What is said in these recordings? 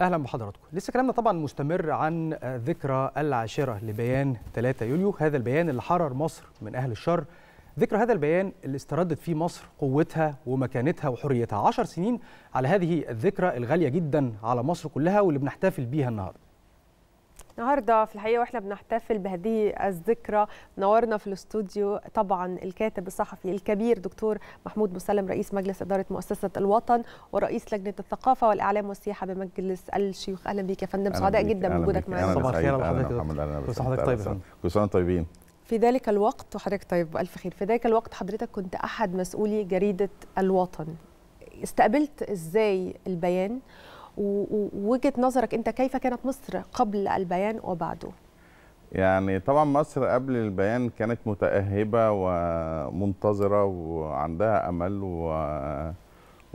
أهلا بحضراتكم. لسه كلامنا طبعا مستمر عن ذكرى العاشرة لبيان 3 يوليو هذا البيان اللي حرر مصر من أهل الشر. ذكرى هذا البيان اللي استردت فيه مصر قوتها ومكانتها وحريتها. عشر سنين على هذه الذكرى الغالية جدا على مصر كلها واللي بنحتفل بيها النهارده. النهارده في الحقيقة وإحنا بنحتفل بهذه الذكرى نورنا في الاستوديو طبعا الكاتب الصحفي الكبير دكتور محمود مسلم رئيس مجلس إدارة مؤسسة الوطن ورئيس لجنة الثقافة والإعلام والسياحة بمجلس الشيوخ. أهلا بيك يا فندم سعداء جدا بوجودك معانا. صباح الخير حضرتك. كل سنه وحضرتك طيب كل سنة طيبين. في ذلك الوقت وحضرتك طيب بألف خير. في ذلك الوقت حضرتك كنت أحد مسؤولي جريدة الوطن. استقبلت إزاي البيان؟ ووجهة نظرك أنت كيف كانت مصر قبل البيان وبعده؟ يعني طبعا مصر قبل البيان كانت متأهبة ومنتظرة وعندها أمل و...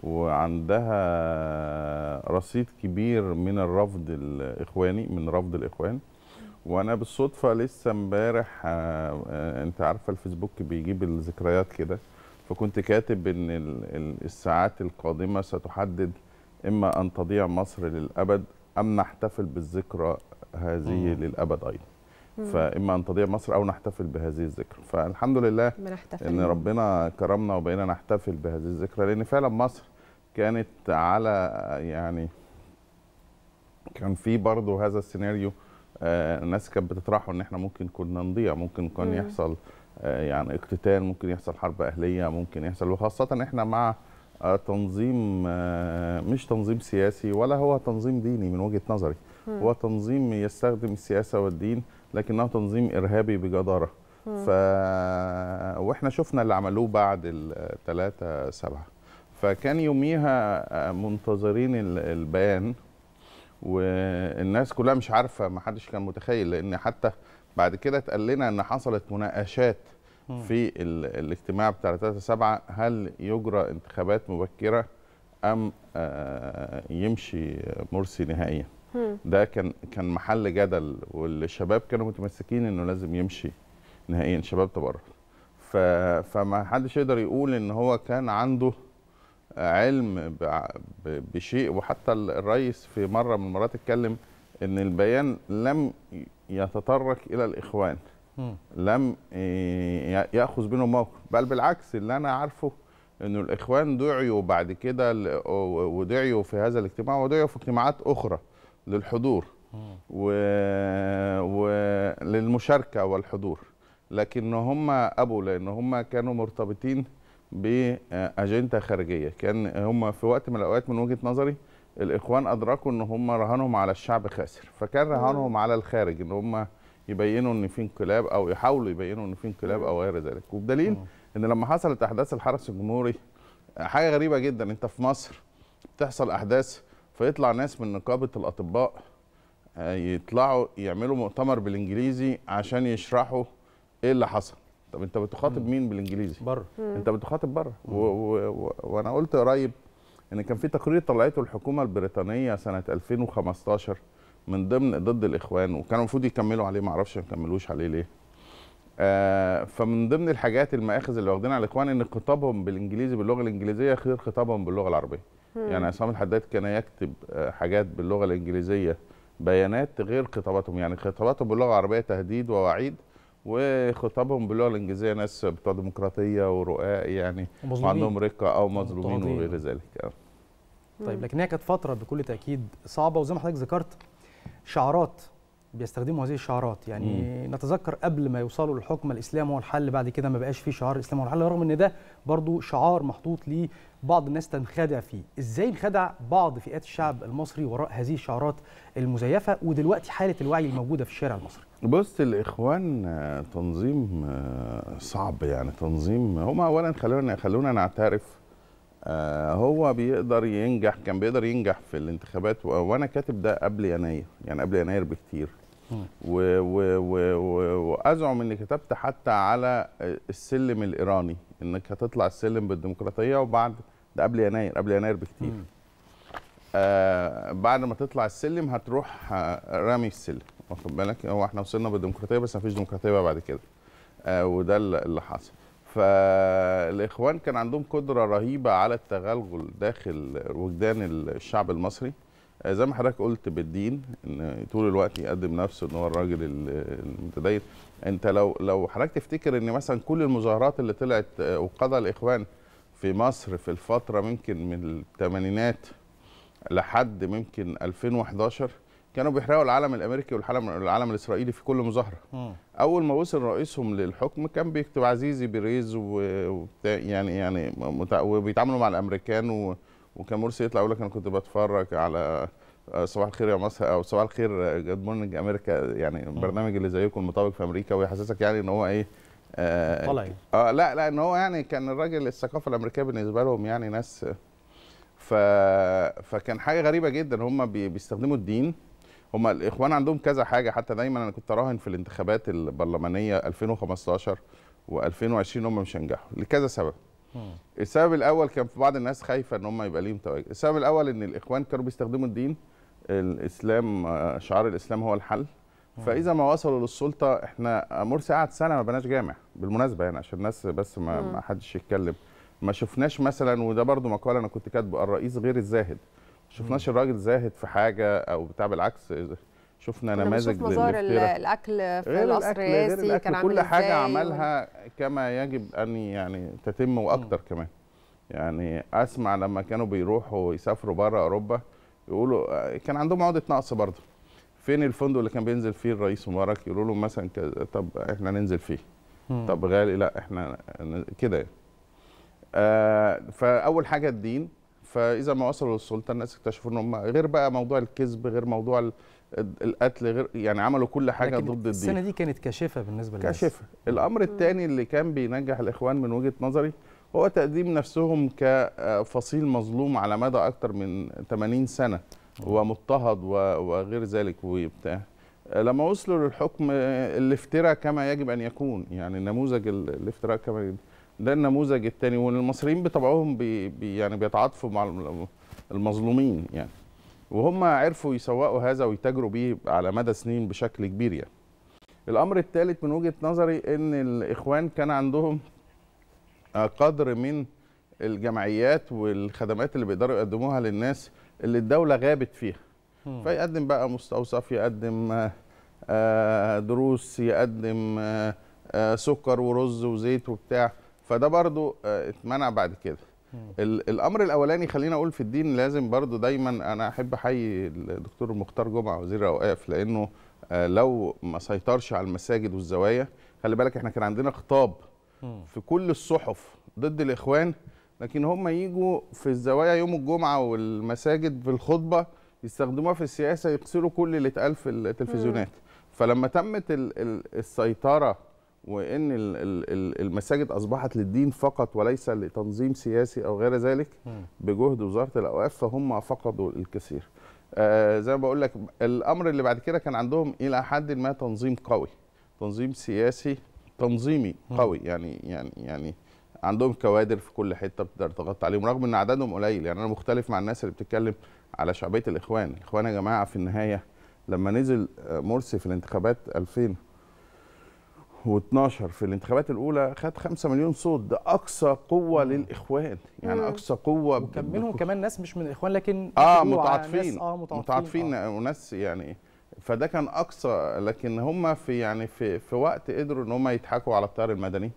وعندها رصيد كبير من الرفض الإخواني من رفض الإخوان. وأنا بالصدفة لسه امبارح أنت عارفة الفيسبوك بيجيب الذكريات كده. فكنت كاتب إن الساعات القادمة ستحدد إما أن تضيع مصر للأبد أم نحتفل بالذكرى هذه مم. للأبد أيضا مم. فإما أن تضيع مصر أو نحتفل بهذه الذكرى فالحمد لله إن ربنا كرمنا وبقينا نحتفل بهذه الذكرى لأن فعلا مصر كانت على يعني كان في برضه هذا السيناريو آه الناس كانت بتطرحه إن إحنا ممكن كنا نضيع ممكن كان. يحصل آه يعني اقتتال ممكن يحصل حرب أهلية ممكن يحصل وخاصة إحنا مع آه تنظيم مش تنظيم سياسي ولا هو تنظيم ديني من وجهة نظري. هو تنظيم يستخدم السياسة والدين لكنه تنظيم إرهابي بجدارة. ف وإحنا شفنا اللي عملوه بعد الثلاثة سبعة. فكان يوميها منتظرين البيان والناس كلها مش عارفة ما حدش كان متخيل لأن حتى بعد كده اتقال لنا إن حصلت مناقشات في الاجتماع بتاع 3 7 هل يجرى انتخابات مبكرة أم يمشي مرسي نهائيا؟ ده كان كان محل جدل والشباب كانوا متمسكين إنه لازم يمشي نهائيا شباب تبرر. فما حدش يقدر يقول إن هو كان عنده علم بشيء. وحتى الرئيس في مرة من المرات اتكلم إن البيان لم يتطرق إلى الإخوان. لم يأخذ منهم موقف. بل بالعكس اللي أنا عارفه إنه الإخوان دعيوا بعد كده ودعيوا في هذا الاجتماع ودعيوا في اجتماعات أخرى للحضور وللمشاركه والحضور. لكن هم أبوا لأن هم كانوا مرتبطين بأجندة خارجية. كان هم في وقت من الأوقات من وجهة نظري الإخوان أدركوا إن هم رهانهم على الشعب خاسر. فكان رهانهم على الخارج إن هم يبينوا إن في انقلاب أو يحاولوا يبينوا إن في انقلاب أو غير ذلك. وبدليل إن لما حصلت أحداث الحرس الجمهوري حاجة غريبة جدا. أنت في مصر بتحصل أحداث فيطلع ناس من نقابة الأطباء يطلعوا يعملوا مؤتمر بالإنجليزي عشان يشرحوا إيه اللي حصل. طب أنت بتخاطب مين بالإنجليزي؟ بره. أنت بتخاطب بره. وأنا قلت قريب إن كان في تقرير طلعته الحكومة البريطانية سنة 2015 من ضمن ضد الإخوان وكانوا المفروض يكملوا عليه ما أعرفش ما كملوش عليه ليه. آه فمن ضمن الحاجات المآخذ اللي واخدينها على الإخوان إن خطابهم بالإنجليزي باللغة الإنجليزية غير خطابهم باللغة العربية. مم. يعني عصام الحداد كان يكتب حاجات باللغة الإنجليزية بيانات غير خطاباتهم. يعني خطاباتهم باللغة العربية تهديد ووعيد وخطابهم باللغة الإنجليزية ناس بتوع ديمقراطية ورؤاء يعني وعندهم رقة أو مظلومين وغير ذلك. طيب لكن هي كانت فترة بكل تأكيد صعبة وزي ما حضرتك ذكرت شعارات بيستخدموا هذه الشعارات. يعني مم. نتذكر قبل ما يوصلوا للحكم الاسلام هو الحل بعد كده ما بقاش فيه شعار الاسلام هو الحل رغم إن ده برضو شعار محطوط ليه بعض الناس تنخدع فيه. إزاي انخدع بعض فئات الشعب المصري وراء هذه الشعارات المزيفة ودلوقتي حالة الوعي الموجودة في الشارع المصري؟ بص الإخوان تنظيم صعب يعني تنظيم. هم اولا خلونا خلونا نعترف هو بيقدر ينجح كان بيقدر ينجح في الانتخابات وأنا كاتب ده قبل يناير يعني قبل يناير بكتير. وأزعم إني كتبت حتى على السلم الإيراني إنك هتطلع السلم بالديمقراطية وبعد ده قبل يناير قبل يناير بكتير. آه بعد ما تطلع السلم هتروح رامي السلم واخد بالك؟ هو إحنا وصلنا بالديمقراطية بس ما فيش ديمقراطيه بعد كده. آه وده اللي حصل. فالإخوان كان عندهم قدرة رهيبة على التغلغل داخل وجدان الشعب المصري. آه، زي ما حضرتك قلت بالدين إن طول الوقت يقدم نفسه إن هو الراجل ال- المتدين. أنت لو لو حضرتك تفتكر إن مثلا كل المظاهرات اللي طلعت آه، وقضى الإخوان في مصر في الفترة ممكن من الثمانينات لحد ممكن 2011 كانوا بيحرقوا العلم الأمريكي والعلم العلم الإسرائيلي في كل مظاهرة. أول ما وصل رئيسهم للحكم كان بيكتب عزيزي بيريز و- يعني يعني متع- وبيتعاملوا مع الأمريكان و وكان مرسي يطلع يقول لك أنا كنت بتفرج على آه، صباح الخير يا مصر أو صباح الخير Good Morning America يعني البرنامج اللي زيكم المطابق في أمريكا ويحسسك يعني إن هو إيه آه. آه لا لا إن هو يعني كان الراجل الثقافة الأمريكية بالنسبة لهم يعني ناس ف فكان حاجة غريبة جدا هم بي... بيستخدموا الدين هم الإخوان عندهم كذا حاجة. حتى دايما أنا كنت أراهن في الانتخابات البرلمانية 2015 و2020 هم مش هينجحوا لكذا سبب. السبب الأول كان في بعض الناس خايفة إن هم يبقى ليهم تواجد السبب الأول إن الإخوان كانوا بيستخدموا الدين الإسلام شعار الإسلام هو الحل. فإذا ما وصلوا للسلطة إحنا مرسي قعد سنة ما بناش جامع بالمناسبة يعني عشان الناس بس ما. ما حدش يتكلم. ما شفناش مثلا وده برضو مقال أنا كنت كاتبه الرئيس غير الزاهد. شفناش الراجل زاهد في حاجة أو بتاع بالعكس شفنا نماذج مظاهر. الأكل في غير القصر الرئاسي كان عامل كل حاجة عملها كما يجب أن يعني تتم وأكتر كمان يعني أسمع لما كانوا بيروحوا يسافروا بره أوروبا يقولوا كان عندهم عقدة نقص برضه فين الفندق اللي كان بينزل فيه الرئيس مبارك يقولوا له مثلا كذا، طب إحنا ننزل فيه مم. طب غالي لأ إحنا كده يعني. آه فأول حاجة الدين فإذا ما وصلوا للسلطة الناس اكتشفوا ان هم غير بقى موضوع الكذب غير موضوع ال- القتل غير يعني عملوا كل حاجة لكن ضد الدين. السنة دي كانت كاشفة بالنسبة للناس. كاشفة. الأمر الثاني اللي كان بينجح الإخوان من وجهة نظري هو تقديم نفسهم كفصيل مظلوم على مدى أكتر من 80 سنة ومضطهد وغير ذلك وبتاع. لما وصلوا للحكم الافتراء كما يجب أن يكون يعني نموذج ال- الافتراء كما يجب. ده النموذج الثاني والمصريين بطبعهم بي بي يعني بيتعاطفوا مع الم- المظلومين يعني. وهم عرفوا يسوقوا هذا ويتاجروا بيه على مدى سنين بشكل كبير يعني. الأمر الثالث من وجهة نظري إن الإخوان كان عندهم قدر من الجمعيات والخدمات اللي بيقدروا يقدموها للناس اللي الدولة غابت فيها. فيقدم بقى مستوصف يقدم آه، دروس يقدم آه، آه، سكر ورز وزيت وبتاع. فده برضو آه، اتمنع بعد كده. الأمر الأولاني خلينا أقول في الدين لازم برضو دايما أنا أحب أحيي الدكتور مختار جمعة وزير الاوقاف لأنه آه، لو ما سيطرش على المساجد والزوايا خلي بالك إحنا كان عندنا خطاب. في كل الصحف ضد الإخوان لكن هم يجوا في الزوايا يوم الجمعة والمساجد في الخطبة يستخدموها في السياسة يكسروا كل اللي اتقال في التلفزيونات. فلما تمت ال- ال- السيطرة وإن ال- ال- ال- المساجد أصبحت للدين فقط وليس لتنظيم سياسي أو غير ذلك. بجهد وزارة الأوقاف فهم فقدوا الكثير آه زي ما بقول لك الأمر اللي بعد كده كان عندهم إلى حد ما تنظيم قوي تنظيم سياسي تنظيمي. قوي يعني يعني يعني عندهم كوادر في كل حتة بتقدر تغطي عليهم رغم إن عددهم قليل يعني أنا مختلف مع الناس اللي بتتكلم على شعبية الإخوان الاخوان يا جماعة في النهاية لما نزل آه، مرسي في الانتخابات 2012 في الانتخابات الأولى خد 5 مليون صوت ده أقصى قوة مم. للإخوان يعني مم. أقصى قوة ب- كمان ناس مش من الإخوان لكن آه متعاطفين آه متعاطفين, آه. وناس يعني فده كان أقصى لكن هم في يعني في في وقت قدروا إن هم يضحكوا على التيار المدني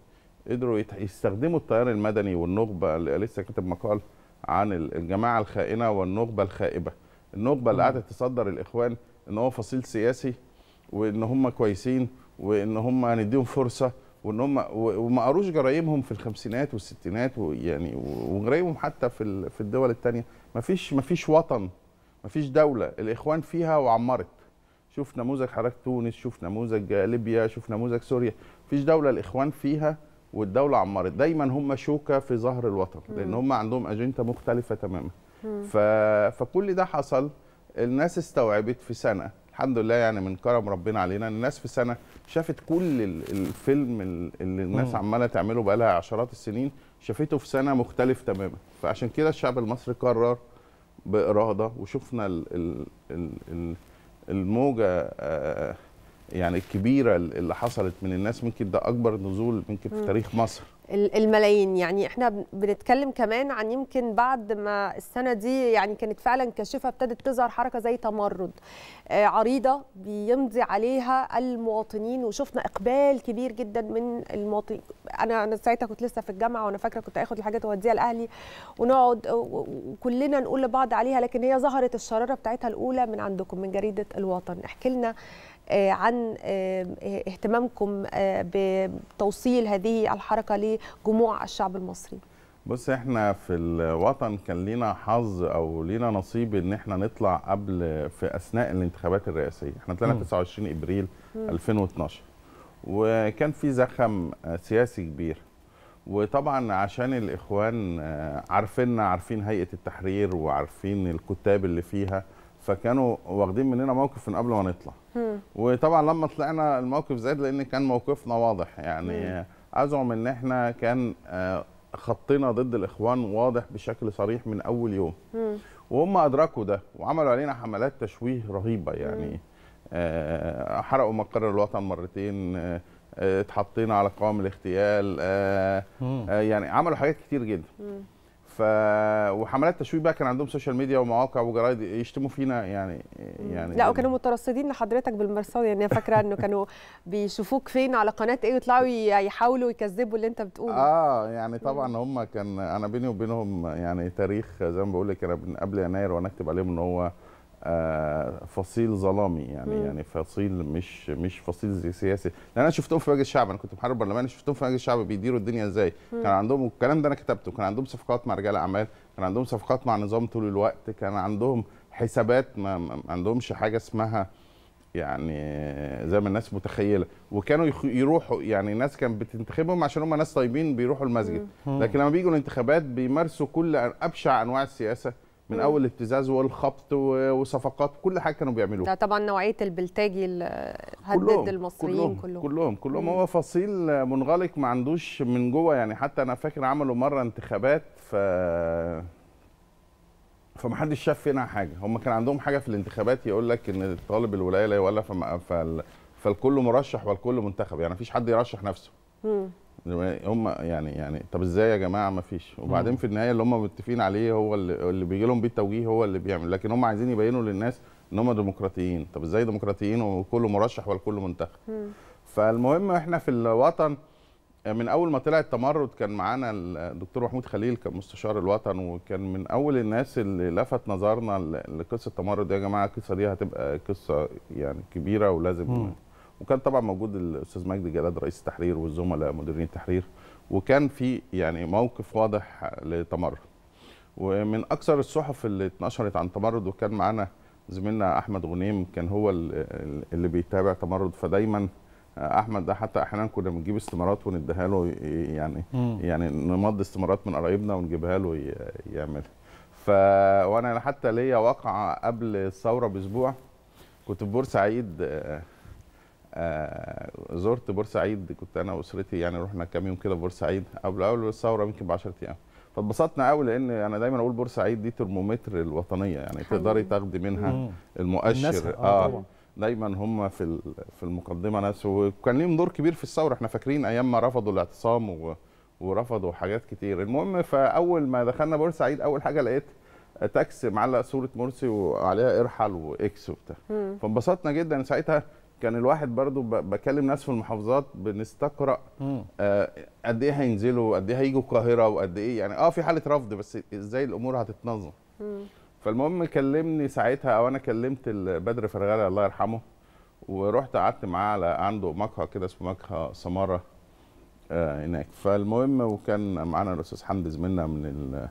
قدروا يستخدموا التيار المدني والنخبة اللي لسه كاتب مقال عن ال- الجماعة الخائنة والنخبة الخائبة النخبة اللي. قعدت تصدر الإخوان إن هو فصيل سياسي وإن هم كويسين وإن هم هنديهم فرصة وإن هم وما قروش جرايمهم في الخمسينات والستينات ويعني وجرايمهم حتى في في الدول الثانية مفيش مفيش وطن مفيش دولة الإخوان فيها وعمرت. شوف نموذج حضرتك تونس شوف نموذج ليبيا شوف نموذج سوريا. مفيش دولة الإخوان فيها والدولة عمرت. دايما هم شوكة في ظهر الوطن لأن. هم عندهم أجندة مختلفة تماما. ف... فكل ده حصل الناس استوعبت في سنة. الحمد لله يعني من كرم ربنا علينا الناس في سنة شافت كل ال- الفيلم ال- اللي الناس. عمالة تعمله بقى لها عشرات السنين شافته في سنة مختلف تماما فعشان كده الشعب المصري قرر بإرادة وشفنا ال ال ال ال الموجة آه، يعني الكبيرة اللي حصلت من الناس ممكن ده أكبر نزول ممكن في. تاريخ مصر. ال- الملايين. يعني إحنا بن- بنتكلم كمان عن يمكن بعد ما السنة دي يعني كانت فعلا كاشفة ابتدت تظهر حركة زي تمرد. آه، عريضة بيمضي عليها المواطنين وشفنا إقبال كبير جدا من المواطنين. أنا أنا ساعتها كنت لسه في الجامعة وأنا فاكرة كنت اخد الحاجات وأوديها لأهلي ونقعد وكلنا نقول لبعض عليها لكن هي ظهرت الشرارة بتاعتها الأولى من عندكم من جريدة الوطن. احكي لنا عن آه، اهتمامكم آه، بتوصيل هذه الحركة لجموع الشعب المصري بص إحنا في الوطن كان لينا حظ أو لينا نصيب إن إحنا نطلع قبل في أثناء الانتخابات الرئاسية إحنا طلعنا مم. 29 إبريل مم. 2012 وكان في زخم آه، سياسي كبير وطبعا عشان الإخوان آه، عارفيننا عارفين هيئة التحرير وعارفين الكتاب اللي فيها فكانوا واخدين مننا موقف من قبل ما نطلع. وطبعا لما طلعنا الموقف زاد لأن كان موقفنا واضح يعني. أزعم إن إحنا كان آه، خطنا ضد الإخوان واضح بشكل صريح من أول يوم. وهم أدركوا ده وعملوا علينا حملات تشويه رهيبة يعني. آه، حرقوا مقر الوطن مرتين آه، اتحطينا على قوام الاغتيال يعني عملوا حاجات كتير جدا. ف وحملات تشويه بقى كان عندهم social media ومواقع وجرايد يشتموا فينا يعني يعني لا وكانوا مترصدين لحضرتك بالمرصاد. يعني فاكرة إنه كانوا بيشوفوك فين على قناة إيه ويطلعوا يحاولوا يكذبوا اللي أنت بتقوله. آه يعني طبعا هم كان أنا بيني وبينهم يعني تاريخ زي ما بقول لك أنا من قبل يناير وأنا أكتب عليهم إن هو فصيل ظلامي يعني مم. يعني فصيل مش مش فصيل سياسي لأن أنا شفتهم في مجلس الشعب أنا كنت محارب برلماني شفتهم في مجلس الشعب بيديروا الدنيا إزاي. كان عندهم والكلام ده أنا كتبته كان عندهم صفقات مع رجال أعمال كان عندهم صفقات مع نظام طول الوقت كان عندهم حسابات ما, ما عندهمش حاجة اسمها يعني زي ما الناس متخيلة وكانوا يروحوا يعني الناس كانت بتنتخبهم عشان هم ناس طيبين بيروحوا المسجد. لكن لما بيجوا الانتخابات بيمارسوا كل أبشع أنواع السياسة من مم. أول الابتزاز والخبط وصفقات كل حاجة كانوا بيعملوها ده طبعا نوعية البلتاجي اللي هدد المصريين كلهم كلهم كلهم كلهم. هو فصيل منغلق ما عندوش من جوه يعني حتى أنا فاكر عملوا مرة انتخابات ف فمحدش شاف فينا حاجة هم كان عندهم حاجة في الانتخابات يقول لك إن طالب الولاية لا يولى فال... فالكل مرشح والكل منتخب يعني مفيش حد يرشح نفسه مم. هم يعني يعني طب إزاي يا جماعة؟ ما فيش. وبعدين. في النهاية اللي هم متفقين عليه هو اللي, اللي بيجي لهم بيه التوجيه هو اللي بيعمل. لكن هم عايزين يبينوا للناس إن هم ديمقراطيين. طب إزاي ديمقراطيين؟ وكل مرشح والكل منتخب. فالمهم إحنا في الوطن من أول ما طلع التمرد كان معانا الدكتور محمود خليل كان مستشار الوطن وكان من أول الناس اللي لفت نظرنا لقصة التمرد. يا جماعة القصة دي هتبقى قصة يعني كبيرة ولازم. وكان طبعا موجود الاستاذ مجدي جلال رئيس التحرير والزملاء مديرين التحرير وكان في يعني موقف واضح لتمرد. ومن أكثر الصحف اللي اتنشرت عن تمرد وكان معانا زميلنا أحمد غنيم كان هو ال- اللي بيتابع تمرد. فدايما أحمد ده حتى أحيانا كنا بنجيب استمارات ونديها له يعني مم. يعني نمضي استمارات من قرايبنا ونجيبها له يعملها. ف وأنا حتى ليا واقعه قبل الثورة بأسبوع كنت في بورسعيد آه، زرت بورسعيد كنت أنا وأسرتي يعني رحنا كام يوم كده بورسعيد قبل أول الثورة يمكن ب 10 أيام. فاتبسطنا قوي لأن أنا دايما أقول بورسعيد دي ترمومتر الوطنية يعني. تقدري تاخدي منها. المؤشر. آه دايما هم في في المقدمة ناس وكان ليهم دور كبير في الثورة. إحنا فاكرين أيام ما رفضوا الاعتصام و... ورفضوا حاجات كتير. المهم فأول ما دخلنا بورسعيد أول حاجة لقيت تاكس معلق صورة مرسي وعليها إرحل وإكس وبتاع. فانبسطنا جدا. ساعتها كان الواحد برضو بكلم ناس في المحافظات بنستقرأ. آه، قد إيه هينزلوا قد إيه هيجوا القاهرة وقد إيه يعني آه في حالة رفض بس إزاي الأمور هتتنظم مم. فالمهم كلمني ساعتها أو أنا كلمت بدر فرغالي الله يرحمه ورحت قعدت معاه على عنده مقهى كده اسمه مقهى سمارة آه هناك فالمهم وكان معانا الأستاذ حمدي زميلنا من ال-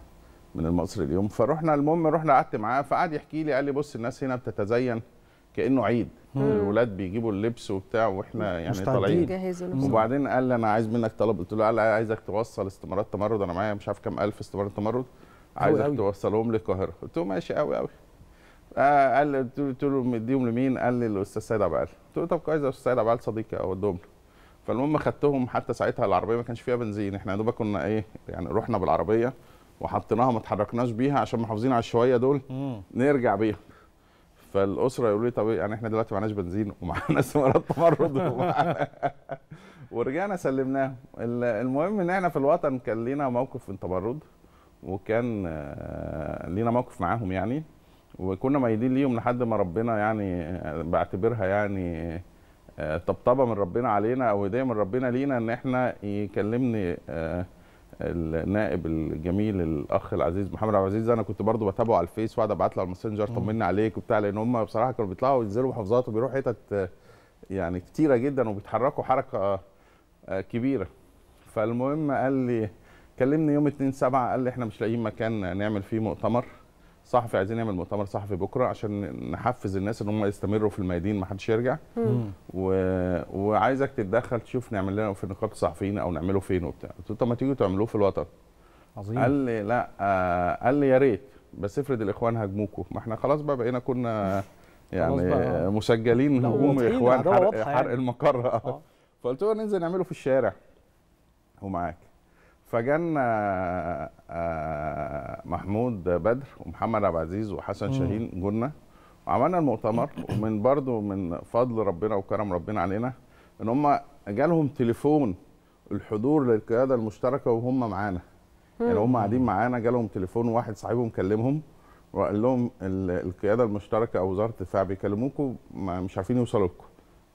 من المصري اليوم فرحنا المهم رحنا قعدت معاه فقعد يحكي لي قال لي بص الناس هنا بتتزين كأنه عيد. الولاد بيجيبوا اللبس وبتاع وإحنا يعني. طالعين. وبعدين قال لي أنا عايز منك طلب. قلت له قال لي عايزك توصل استمارات تمرد. أنا معايا مش عارف كام ألف استمارات تمرد. عايزك أوي. توصلهم للقاهرة. قلت له ماشي قوي قوي آه قال لي قلت له- مديهم لمين؟ قال لي الاستاذ سيد عبد العال. قلت له طب كويس يا أستاذ سيد عبد العال صديقي أودهم له. فالمهم خدتهم حتى ساعتها العربية ما كانش فيها بنزين. إحنا يا دوبك كنا إيه يعني رحنا بالعربية وحطيناها ما اتحركناش بيها عشان محافظين على الشوية دول. مم. نرجع بيها فالأسرة يقولوا لي طب يعني إحنا دلوقتي معناش بنزين ومعانا ثمرات تمرد ومعانا. ورجعنا سلمناهم. ال- المهم إن إحنا في الوطن كان لينا موقف في التمرد وكان آه، لينا موقف معاهم يعني وكنا مايلين ليهم لحد ما ربنا يعني آه، بعتبرها يعني آه، طبطبة من ربنا علينا أو هدية من ربنا لينا إن إحنا يكلمني النائب الجميل الأخ العزيز محمد عبد العزيز أنا كنت برضو بتابعه على الفيس واقعد أبعت له على الماسنجر مم. طمني عليك وبتاع لأن هم بصراحة كانوا بيطلعوا ينزلوا محافظات وبيروحوا حتت يعني كتيرة جدا وبيتحركوا حركة آه، كبيرة فالمهم قال لي كلمني يوم 2 7 قال لي إحنا مش لاقيين مكان نعمل فيه مؤتمر صحفي عايزين نعمل مؤتمر صحفي بكرة عشان نحفز الناس إن هم يستمروا في الميادين ما حدش يرجع. و... وعايزك تتدخل تشوف نعمل لنا في نقابة الصحفيين أو نعمله فين وبتاع. قلت له طب ما تيجوا تعملوه في الوطن. عظيم. قال لي لا آه قال لي يا ريت بس افرض الإخوان هاجموكوا. ما إحنا خلاص بقى بقينا كنا يعني. مسجلين هجوم إخوان حرق, واضحة حرق يعني. المقر. آه. فقلت له ننزل نعمله في الشارع. ومعاك فجانا آه، محمود بدر ومحمد عبد العزيز وحسن. شاهين جولنا وعملنا المؤتمر ومن برضو من فضل ربنا وكرم ربنا علينا إن هم جالهم تليفون الحضور للقيادة المشتركة وهم معانا يعني هم قاعدين معانا جالهم تليفون واحد صاحبهم كلمهم وقال لهم ال- القيادة المشتركة أو وزارة الدفاع بيكلموكم مش عارفين يوصلوا لكم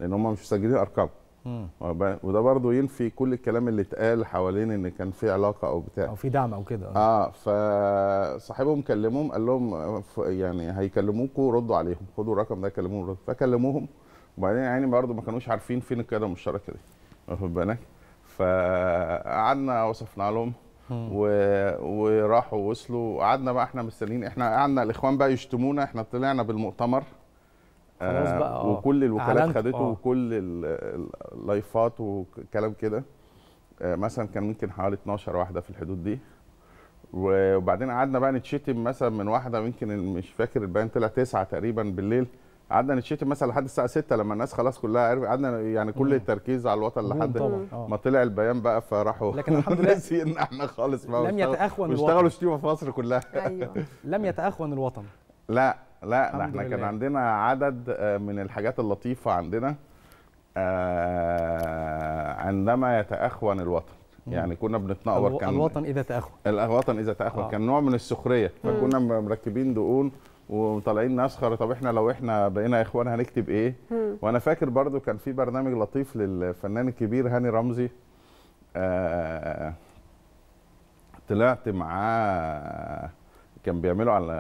لأن هم مش مسجلين أرقام مم. وب- وده برضو ينفي كل الكلام اللي اتقال حوالين إن كان في علاقة أو بتاع. أو في دعم أو كده. آه فصاحبهم كلمهم قال لهم يعني هيكلموكوا ردوا عليهم. خدوا الرقم ده كلموهم ردوا. فكلموهم. وبعدين يعني برضو ما كانوش عارفين فين القيادة المشتركة دي. واخد بالك؟ فقعدنا وصفنا لهم. و... وراحوا وصلوا وقعدنا بقى إحنا مستنيين. إحنا قعدنا الإخوان بقى يشتمونا. إحنا طلعنا بالمؤتمر. خلاص بقى، آه. وكل الوكالات خدته آه. وكل ال- ال- اللايفات وكلام كده آه، مثلا كان ممكن حوالي 12 واحدة في الحدود دي وبعدين قعدنا بقى نتشتم مثلا من واحدة يمكن مش فاكر البيان طلع تسعة تقريبا بالليل قعدنا نتشتم مثلا لحد الساعة 6 لما الناس خلاص كلها عرفت قعدنا يعني كل مم. التركيز على الوطن لحد آه. ما طلع البيان بقى فراحوا لكن الحمد لله ناسيين إحنا خالص بقى لم واشتغلوا- يتأخون واشتغلوا الوطن شتيمة في مصر كلها أيوه لم يتأخون الوطن لا لا ده إحنا كان لله. عندنا عدد آه، من الحاجات اللطيفة عندنا آه، عندما يتأخون الوطن. يعني كنا بنتنقور الو- كان الوطن إذا تأخن الوطن إذا تأخن آه. كان نوع من السخرية فكنا مركبين دقون وطالعين نسخر طب إحنا لو إحنا بقينا إخوان هنكتب إيه مم. وأنا فاكر برضو كان في برنامج لطيف للفنان الكبير هاني رمزي آه طلعت معاه كان بيعمله على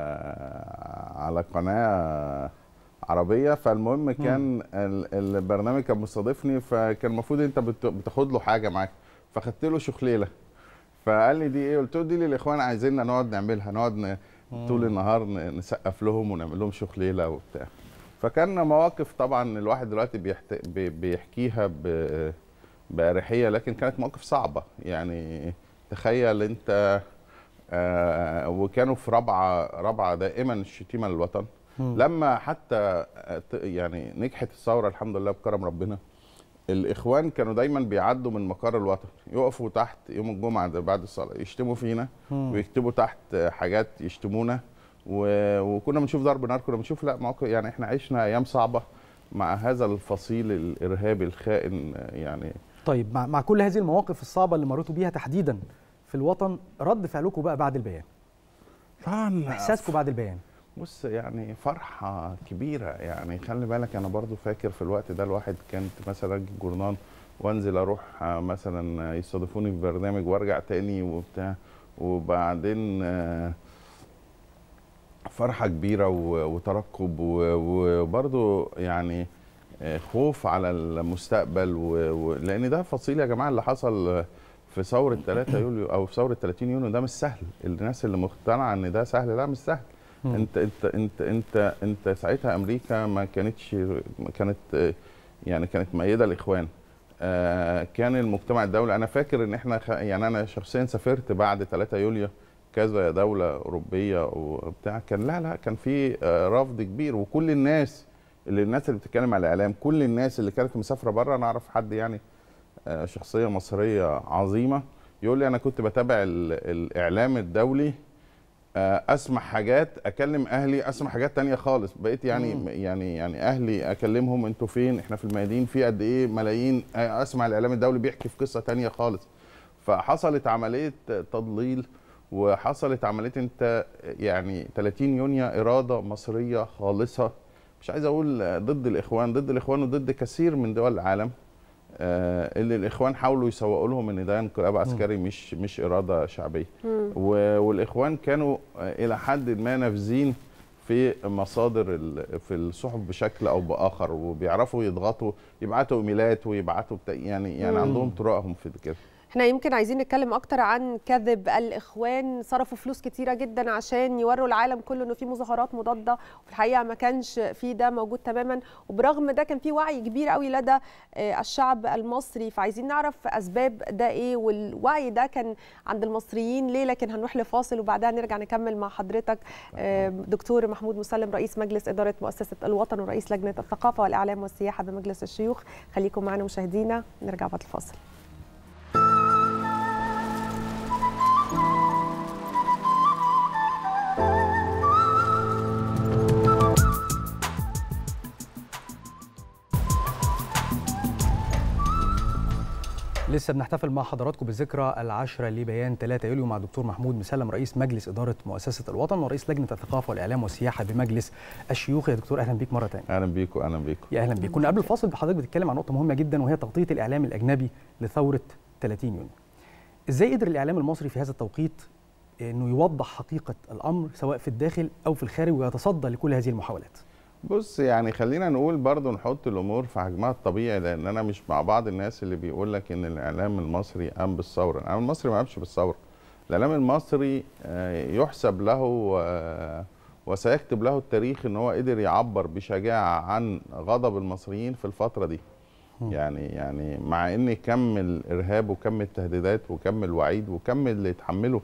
على قناة عربية. فالمهم كان ال- البرنامج كان مستضيفني فكان المفروض انت بت- بتاخد له حاجة معاك. فخدت له شخليله فقال لي دي إيه؟ قلت له دي للاخوان عايزيننا نقعد نعملها نقعد طول النهار نسقف لهم ونعمل لهم شخليله وبتاع. فكان مواقف طبعا الواحد دلوقتي بيحت... بي- بيحكيها ب... بأريحية لكن كانت مواقف صعبة. يعني تخيل انت وكانوا في رابعة رابعة دائما الشتيمة للوطن. لما حتى آه، يعني نجحت الثورة الحمد لله بكرم ربنا الإخوان كانوا دايما بيعدوا من مقر الوطن يقفوا تحت يوم الجمعة ده بعد الصلاة يشتموا فينا. ويكتبوا تحت حاجات يشتمونا. وكنا بنشوف ضرب نار كنا بنشوف لا موقف يعني إحنا عشنا أيام صعبة مع هذا الفصيل الإرهابي الخائن يعني طيب مع, مع كل هذه المواقف الصعبة اللي مريتوا بيها تحديدا في الوطن رد فعلكم بقى بعد البيان. طبعا إحساسكم بعد البيان. بص يعني فرحة كبيرة. يعني خلي بالك أنا برضو فاكر في الوقت ده الواحد كانت مثلا أجي الجورنال وأنزل أروح آه، مثلا يستضيفوني في برنامج وأرجع تاني وبتاع. وبعدين آه، فرحة كبيرة و- وترقب وبرضو يعني آه، خوف على المستقبل لأن ده فصيل يا جماعة اللي حصل في ثورة 3 يوليو أو في ثورة 30 يونيو ده مش سهل. الناس اللي مقتنعة إن ده سهل لا مش سهل. أنت أنت أنت أنت أنت ساعتها أمريكا ما كانتش كانت يعني كانت مؤيده الاخوان آه، كان المجتمع الدولي أنا فاكر إن إحنا يعني أنا شخصيا سافرت بعد 3 يوليو كذا دولة أوروبية وبتاع. كان لا لا كان في آه، رفض كبير. وكل الناس اللي الناس اللي بتتكلم على الإعلام كل الناس اللي كانت مسافرة بره أنا أعرف حد يعني شخصية مصرية عظيمة. يقول لي أنا كنت بتابع ال- الإعلام الدولي آه، أسمع حاجات أكلم أهلي أسمع حاجات تانية خالص. بقيت يعني مم. يعني يعني أهلي أكلمهم أنتوا فين؟ إحنا في الميادين في قد إيه ملايين؟ آه، أسمع الإعلام الدولي بيحكي في قصة تانية خالص. فحصلت عملية تضليل وحصلت عملية أنت يعني 30 يونيو إرادة مصرية خالصة. مش عايز أقول آه، ضد الإخوان ضد الإخوان وضد كثير من دول العالم. آه، اللي الإخوان حاولوا يسوقوا لهم إن ده انقلاب عسكري مش مش إرادة شعبية والإخوان كانوا آه، إلى حد ما نافذين في مصادر ال- في الصحف بشكل أو بآخر وبيعرفوا يضغطوا يبعتوا إيميلات ويبعتوا. يعني يعني. عندهم طرقهم في كده إحنا يمكن عايزين نتكلم أكتر عن كذب الإخوان صرفوا فلوس كتيرة جدا عشان يوروا العالم كله إنه في مظاهرات مضادة وفي الحقيقة ما كانش في ده موجود تماما. وبرغم ده كان في وعي كبير قوي لدى آه، الشعب المصري. فعايزين نعرف أسباب ده إيه والوعي ده كان عند المصريين ليه؟ لكن هنروح لفاصل وبعدها نرجع نكمل مع حضرتك آه، دكتور محمود مسلم رئيس مجلس إدارة مؤسسة الوطن ورئيس لجنة الثقافة والإعلام والسياحة بمجلس الشيوخ. خليكم معنا مشاهدينا نرجع بعد الفاصل. لسه بنحتفل مع حضراتكم بالذكرى العاشرة لبيان 3 يوليو مع دكتور محمود مسلم رئيس مجلس إدارة مؤسسة الوطن ورئيس لجنة الثقافة والإعلام والسياحة بمجلس الشيوخ. يا دكتور أهلا بيك مرة تانية. أهلا بيكم أهلا بيكم يا أهلا بيك كنا قبل الفاصل بحضرتك بتتكلم عن نقطة مهمة جدا وهي تغطية الإعلام الأجنبي لثورة 30 يونيو. إزاي قدر الإعلام المصري في هذا التوقيت إنه يوضح حقيقة الأمر سواء في الداخل أو في الخارج ويتصدى لكل هذه المحاولات؟ بص يعني خلينا نقول برضو نحط الأمور في حجمها الطبيعي لأن أنا مش مع بعض الناس اللي بيقول لك إن الإعلام المصري قام بالثورة. الإعلام المصري ما قامش بالثورة. الإعلام المصري آه، يحسب له آه، وسيكتب له التاريخ إن هو قدر يعبر بشجاعة عن غضب المصريين في الفترة دي. يعني يعني مع إن كم الإرهاب وكم التهديدات وكم الوعيد وكم اللي يتحمله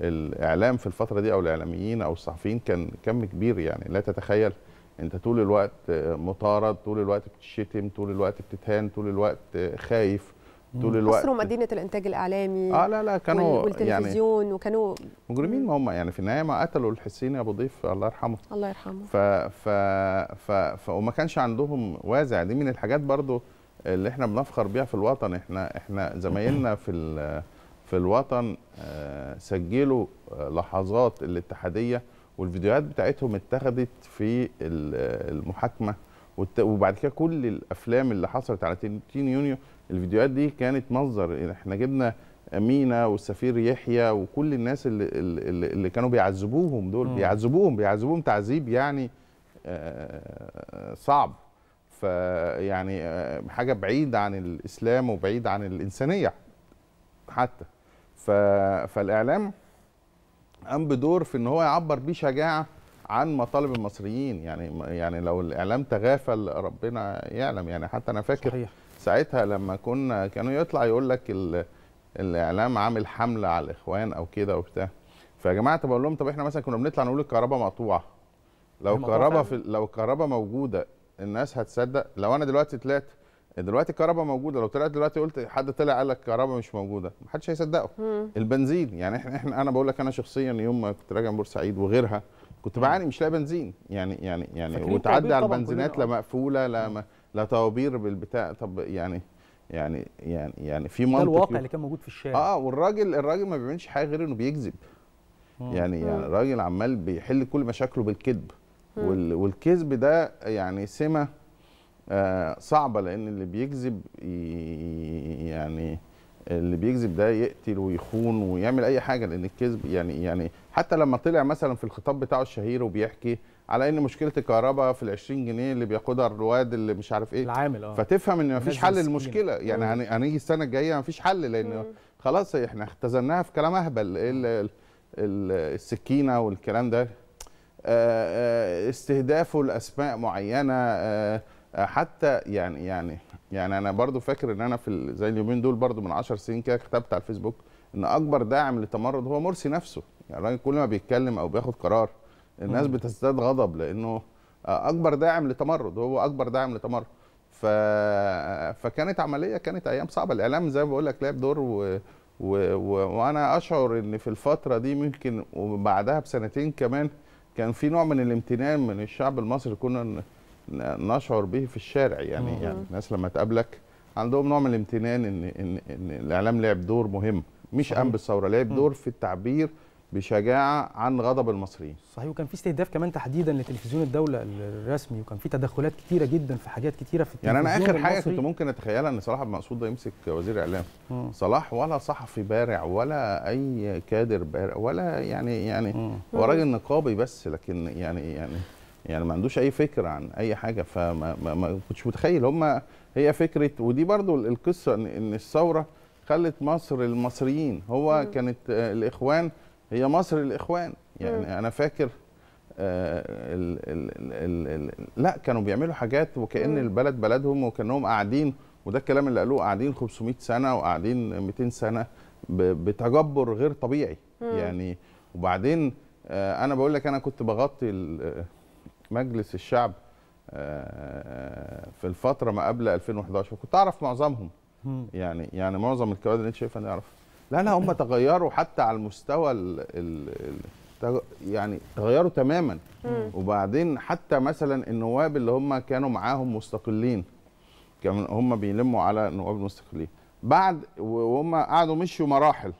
الإعلام في الفترة دي أو الإعلاميين أو الصحفيين كان كم كبير يعني لا تتخيل. انت طول الوقت مطارد طول الوقت بتشتم طول الوقت بتتهان طول الوقت خايف طول الوقت حصروا مدينة الإنتاج الإعلامي آه لا لا كانوا يعني والتلفزيون وكانوا مجرمين ما هم. يعني في النهاية ما قتلوا الحسين أبو ضيف الله يرحمه. الله يرحمه. ف ف ف, ف وما كانش عندهم وازع. دي من الحاجات برضو اللي إحنا بنفخر بيها في الوطن. إحنا إحنا زمايلنا في في الوطن آه، سجلوا آه، لحظات الاتحادية والفيديوهات بتاعتهم اتخذت في ال- المحاكمة وبعد كده كل الأفلام اللي حصلت على 30 يونيو الفيديوهات دي كانت مصدر إحنا جبنا مينا والسفير يحيى وكل الناس اللي, اللي, اللي كانوا بيعذبوهم دول مم. بيعذبوهم بيعذبوهم تعذيب يعني آه، صعب فيعني آه، حاجة بعيده عن الإسلام وبعيده عن الإنسانية حتى. فالإعلام قام بدور في إن هو يعبر بيه شجاعة عن مطالب المصريين. يعني يعني لو الإعلام تغافل ربنا يعلم. يعني حتى أنا فاكر صحيح. ساعتها لما كنا كانوا يطلع يقول لك ال- الإعلام عامل حملة على الإخوان أو كده وبتاع. فيا جماعة طب أقول لهم طب إحنا مثلا كنا بنطلع نقول الكهرباء مقطوعة. لو الكهرباء. في لو الكهرباء موجودة الناس هتصدق. لو أنا دلوقتي طلعت دلوقتي الكهرباء موجودة. لو طلعت دلوقتي قلت حد طلع قال لك الكهرباء مش موجودة. محدش هيصدقه. مم. البنزين يعني إحنا إحنا أنا بقول لك أنا شخصيا يوم ما كنت راجع من بورسعيد وغيرها كنت بعاني مش لاقي بنزين. يعني يعني يعني وتعدي على البنزينات لا. مقفولة لا لا طوابير بالبتاع. طب يعني يعني يعني يعني في ده منطق الواقع اللي كان موجود في الشارع. آه والراجل الراجل ما بيعملش حاجة غير إنه بيكذب. مم. يعني يعني مم. الراجل عمال بيحل كل مشاكله بالكذب. والكذب ده يعني سمة صعبة لأن اللي بيكذب يعني اللي بيكذب ده يقتل ويخون ويعمل أي حاجة لأن الكذب يعني يعني حتى لما طلع مثلا في الخطاب بتاعه الشهير وبيحكي على إن مشكلة الكهرباء في ال 20 جنيه اللي بياخدها الرواد اللي مش عارف إيه العامل آه. فتفهم إن مفيش حل. للمشكلة. يعني هنيجي السنة الجاية مفيش حل لأن. خلاص إحنا اختزلناها في كلام أهبل. إيه ال- ال- ال- السكينة والكلام ده. آه، آه، استهدافه لأسماء معينة. آه، آه، حتى يعني يعني يعني أنا برضو فاكر إن أنا في زي اليومين دول برضو من 10 سنين كده كتبت على الفيسبوك إن أكبر داعم للتمرد هو مرسي نفسه. يعني الراجل كل ما بيتكلم أو بياخد قرار الناس. بتزداد غضب لأنه أكبر داعم لتمرد هو أكبر داعم لتمرد ف... فكانت عملية كانت أيام صعبة. الإعلام زي ما بقول لك لعب دور و... و... و... وأنا أشعر إن في الفترة دي ممكن وبعدها بسنتين كمان كان في نوع من الامتنان من الشعب المصري كنا نشعر به في الشارع يعني مم. يعني الناس لما تقابلك عندهم نوع من الامتنان إن إن إن الإعلام لعب دور مهم مش صحيح. قام بالثورة لعب. دور في التعبير بشجاعة عن غضب المصريين صحيح وكان في استهداف كمان تحديدا لتلفزيون الدولة الرسمي وكان في تدخلات كتيرة جدا في حاجات كتيرة في يعني أنا التلفزيون آخر حاجة. كنت ممكن أتخيلها إن صلاح المقصود ده يمسك وزير إعلام مم. صلاح ولا صحفي بارع ولا أي كادر بارع ولا يعني يعني. هو راجل نقابي بس لكن يعني يعني يعني ما عندوش أي فكرة عن أي حاجة فما ما, ما كنتش متخيل هم هي فكرة ودي برضو القصة ان, إن الثورة خلت مصر المصريين هو مم. كانت آه، الإخوان هي مصر الاخوان يعني مم. أنا فاكر آه، ال ال ال ال لا كانوا بيعملوا حاجات وكأن مم. البلد بلدهم وكأنهم قاعدين وده الكلام اللي قالوه قاعدين 500 سنة وقاعدين 200 سنة بتجبر غير طبيعي مم. يعني وبعدين آه، أنا بقول لك أنا كنت بغطي مجلس الشعب آه، في الفترة ما قبل 2011 وكنت أعرف معظمهم. يعني يعني معظم الكوادر اللي أنت شايفها نعرف لا لا هم تغيروا حتى على المستوى ال ال ال تغ- يعني تغيروا تماما. وبعدين حتى مثلا النواب اللي هم كانوا معاهم مستقلين كانوا هم بيلموا على النواب المستقلين بعد وهم قعدوا مشوا مراحل.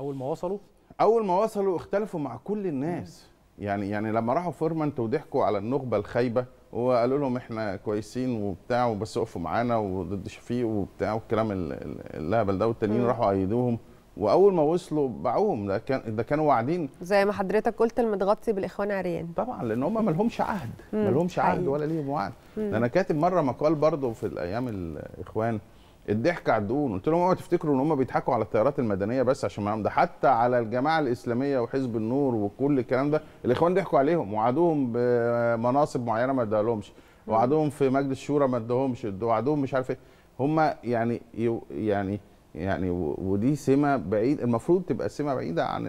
أول ما وصلوا؟ أول ما وصلوا اختلفوا مع كل الناس. يعني يعني لما راحوا فورمنت وضحكوا على النخبة الخايبة وقالوا لهم إحنا كويسين وبتاع وبس وقفوا معانا وضد شفيق وبتاع والكلام ال- ال- الهبل ده والتانيين. راحوا ايدوهم وأول ما وصلوا باعوهم. ده كان ده كانوا واعدين. زي ما حضرتك قلت المتغطي بالإخوان عريان. طبعا لأن هم ما لهمش عهد. ما لهمش عهد حقيقي. ولا ليهم وعد أنا كاتب مرة مقال برضه في الأيام الاخوان الضحك على الدقون قلت لهم اوعوا تفتكروا ان هم بيضحكوا على التيارات المدنية بس عشان معاهم. ده حتى على الجماعة الإسلامية وحزب النور وكل الكلام ده الإخوان ضحكوا عليهم وعدوهم بمناصب معينة ما ادالهمش وعدوهم في مجلس الشورى ما اداهمش وعدوهم مش عارف إيه. هم يعني يعني يعني ودي سمة بعيد المفروض تبقى سمة بعيدة عن.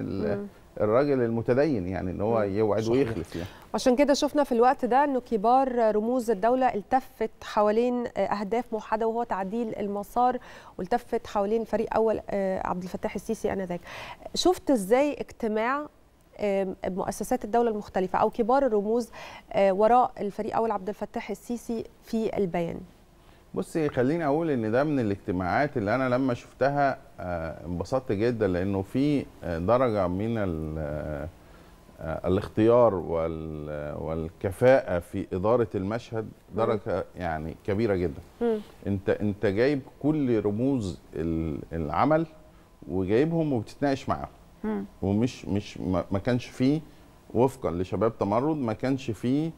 الراجل المتدين يعني إن هو يوعد. ويخلف يعني. عشان كده شفنا في الوقت ده إنه كبار رموز الدولة التفت حوالين أهداف موحدة وهو تعديل المسار والتفت حوالين فريق أول آه، عبد الفتاح السيسي آنذاك. شفت إزاي اجتماع مؤسسات الدولة المختلفة أو كبار الرموز آه، وراء الفريق أول عبد الفتاح السيسي في البيان؟ بصي خليني أقول إن ده من الاجتماعات اللي أنا لما شفتها آه، انبسطت جدا لأنه في آه، درجة من آه، الاختيار وال- والكفاءة في إدارة المشهد درجة يعني كبيرة جدا. أنت أنت جايب كل رموز ال- العمل وجايبهم وبتتناقش معاهم. ومش مش ما ما كانش فيه وفقا لشباب تمرد ما كانش فيه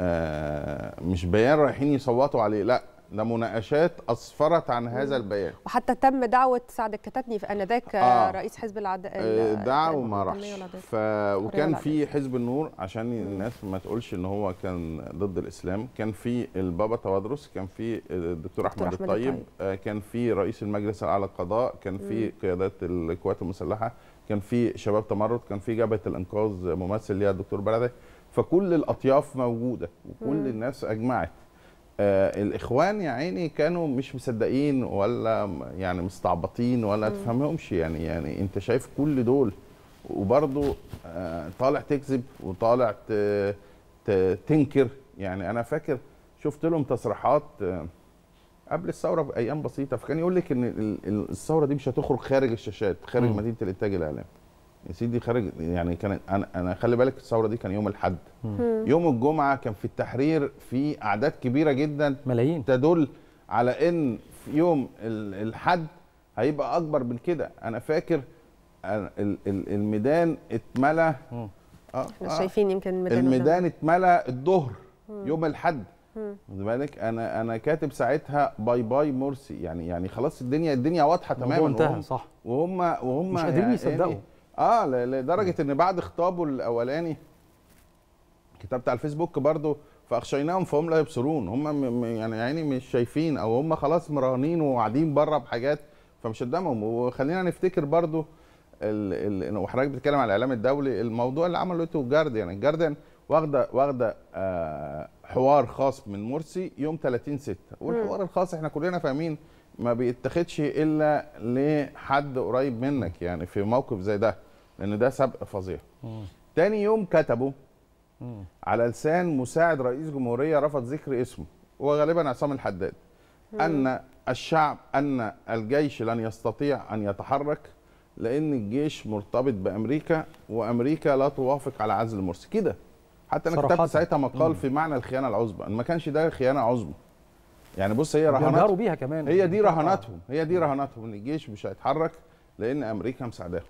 آه مش بيان رايحين يصوتوا عليه لأ ده مناقشات اسفرت عن هذا البيان وحتى تم دعوة سعد الكتاتني في آنذاك آه. رئيس حزب العداله آه، دعا وما راحش ف... وكان. في حزب النور عشان الناس ما تقولش إن هو كان ضد الإسلام كان في البابا توادرس كان في الدكتور أحمد, أحمد الطيب. آه، كان في رئيس المجلس الأعلى للقضاء كان في قيادات القوات المسلحة كان في شباب تمرد كان في جبهة الإنقاذ ممثل ليها الدكتور بلدي فكل الأطياف موجودة وكل مم. الناس أجمعت آه الإخوان يا عيني كانوا مش مصدقين ولا يعني مستعبطين ولا مم. تفهمهمش يعني يعني أنت شايف كل دول وبرضه آه طالع تكذب وطالع تنكر يعني أنا فاكر شفت لهم تصريحات آه قبل الثورة بأيام بسيطة فكان يقول لك إن ال- ال- الثورة دي مش هتخرج خارج الشاشات خارج مم. مدينة الإنتاج الإعلامي يا سيدي خارج يعني كانت أنا أنا خلي بالك الثورة دي كان يوم الاحد يوم الجمعة كان في التحرير في أعداد كبيرة جدا ملايين. تدل على إن في يوم ال- الحد هيبقى أكبر من كده. أنا فاكر ال- ال- ال- الميدان اتملى. آه إحنا آه. شايفين يمكن الميدان الميدان اتملى الظهر يوم الحد. خد بالك؟ أنا أنا كاتب ساعتها bye bye مرسي يعني يعني خلاص الدنيا الدنيا واضحة تماما. انتهى وهم صح. وهم وهم مش قادرين يعني- يصدقوا. آه لدرجة إن بعد خطابه الأولاني كتبت على الفيسبوك برضو فأخشيناهم فهم لا يبصرون. هم يعني يعني مش شايفين أو هم خلاص مراهنين وقاعدين بره بحاجات فمش قدامهم. وخلينا نفتكر برضو ال ال وحضرتك بتتكلم على الإعلام الدولي الموضوع اللي عملته الجارديان الجارديان واخده واخدة آه حوار خاص من مرسي يوم 30 6 والحوار الخاص إحنا كلنا فاهمين ما بيتاخدش إلا لحد قريب منك يعني في موقف زي ده لأن ده سبق فظيع. تاني يوم كتبوا على لسان مساعد رئيس جمهورية رفض ذكر اسمه وغالبا عصام الحداد أن الشعب أن الجيش لن يستطيع أن يتحرك لأن الجيش مرتبط بأمريكا وأمريكا لا توافق على عزل مرسي. كده. حتى أنا. كتبت ساعتها مقال مم. في معنى الخيانة العظمى. ما كانش ده خيانة عظمى. يعني بص هي بيجهروا رهانات بيها كمان. هي دي رهاناتهم هي دي رهاناتهم إن الجيش مش هيتحرك لأن أمريكا مساعداهم.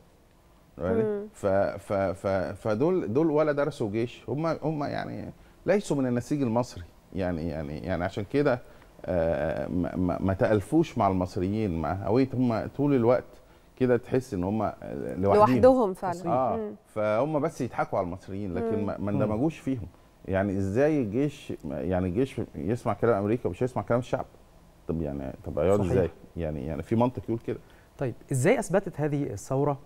يعني ف ف ف فدول دول ولا درسوا جيش. هم هم يعني ليسوا من النسيج المصري. يعني يعني يعني عشان كده آه، ما, ما- ما تألفوش مع المصريين مع هويه هم طول الوقت كده تحس إن هم لوحدهم لوحدهم فعلا. آه. فهم بس يضحكوا على المصريين لكن ما اندمجوش فيهم. يعني إزاي الجيش يعني الجيش يسمع كلام أمريكا ومش هيسمع كلام الشعب؟ طب يعني طب هيقعد. إزاي؟ يعني يعني في منطق يقول كده. طيب إزاي أثبتت هذه الثورة؟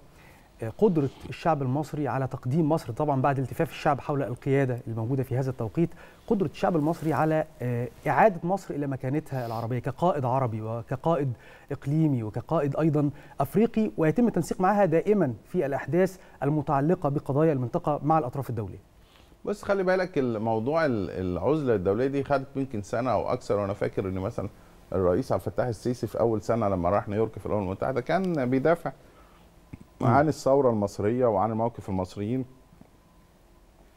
آه، قدرة الشعب المصري على تقديم مصر طبعا بعد التفاف الشعب حول القيادة الموجودة في هذا التوقيت قدرة الشعب المصري على آه، إعادة مصر إلى مكانتها العربية كقائد عربي وكقائد إقليمي وكقائد أيضا أفريقي ويتم التنسيق معها دائما في الأحداث المتعلقة بقضايا المنطقة مع الأطراف الدولية. بس خلي بالك الموضوع ال- العزلة الدولية دي خدت يمكن سنة أو أكثر. وأنا فاكر إن مثلا الرئيس عبد الفتاح السيسي في أول سنة لما راح نيويورك في الأمم المتحدة كان بيدافع عن الثورة المصرية وعن موقف المصريين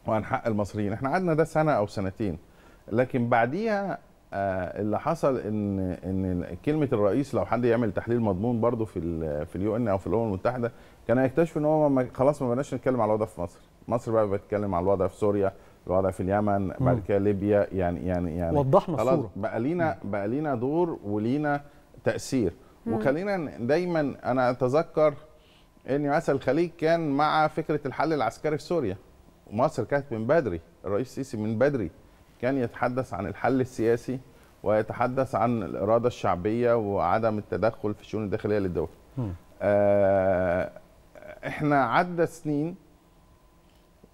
وعن حق المصريين. إحنا قعدنا ده سنة أو سنتين. لكن بعديها آه، اللي حصل ان إن كلمة الرئيس لو حد يعمل تحليل مضمون برضه في ال في اليو إن أو في الأمم المتحدة كان هيكتشف إن هو خلاص ما بقناش نتكلم على الوضع في مصر. مصر بقى بتتكلم على الوضع في سوريا الوضع في اليمن بعد. كده ليبيا يعني يعني يعني وضحنا خلاص الصورة بقى لينا بقى لينا دور ولينا تأثير. وخلينا دايما أنا أتذكر إن مثلا الخليج كان مع فكرة الحل العسكري في سوريا. ومصر كانت من بدري الرئيس السيسي من بدري كان يتحدث عن الحل السياسي ويتحدث عن الإرادة الشعبية وعدم التدخل في الشؤون الداخلية للدول. آه إحنا عدى سنين